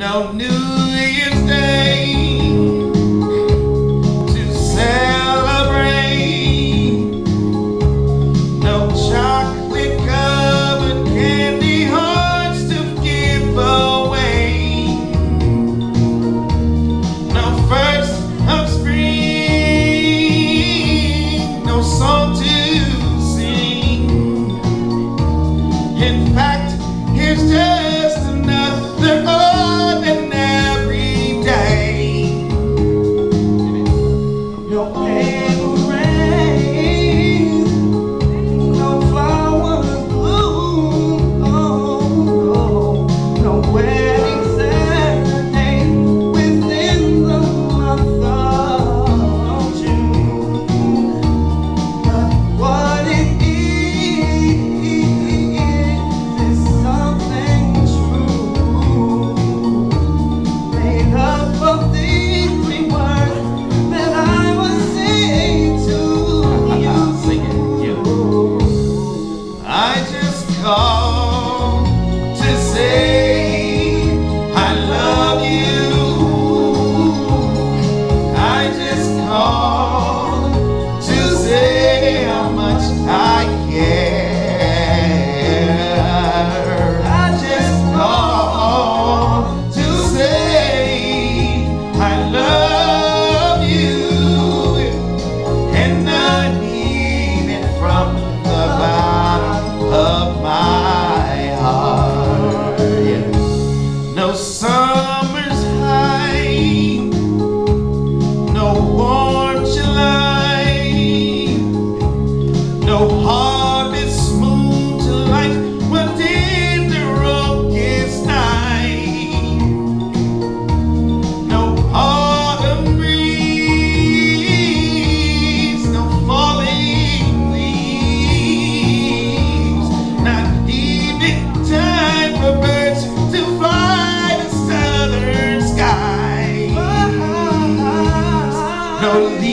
No New No